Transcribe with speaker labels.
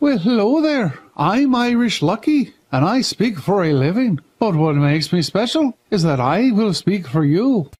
Speaker 1: Well, hello there. I'm Irish Lucky, and I speak for a living. But what makes me special is that I will speak for you.